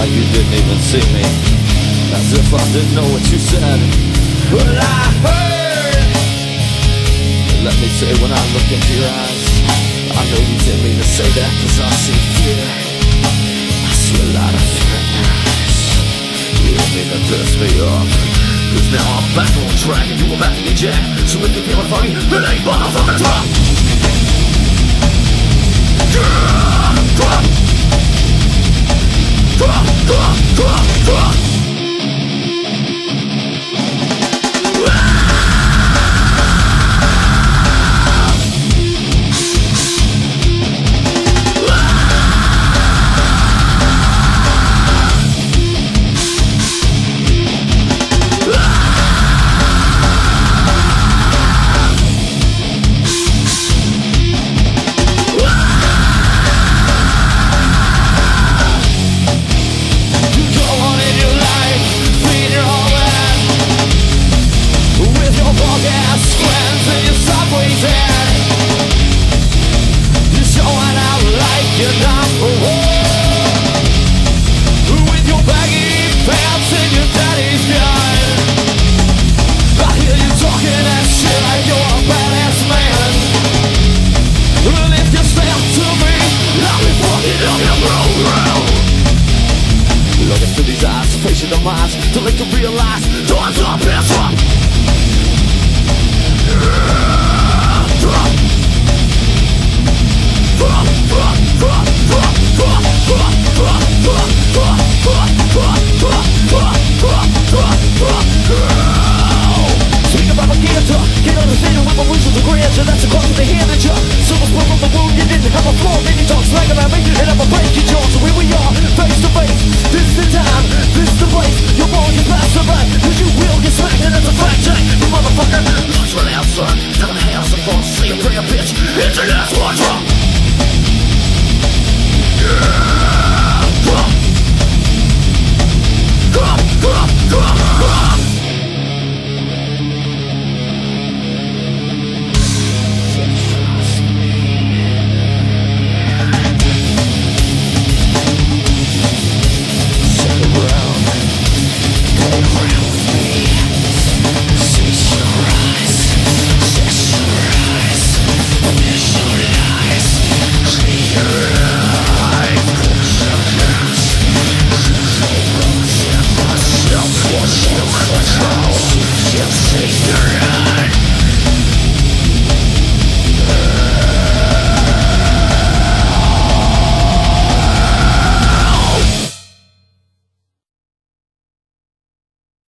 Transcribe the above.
like you didn't even see me. As if I didn't know what you said. Well I heard. Let me say when I look into your eyes I know you didn't mean to say that Cause I see fear. I see a lot of fear in your eyes. You didn't mean to piss me off. Cause now I'm back on track and you are back to get jacked So if you're feeling funny, then ain't motherfucking talk Go To make to realize a bitch, it's your last one drop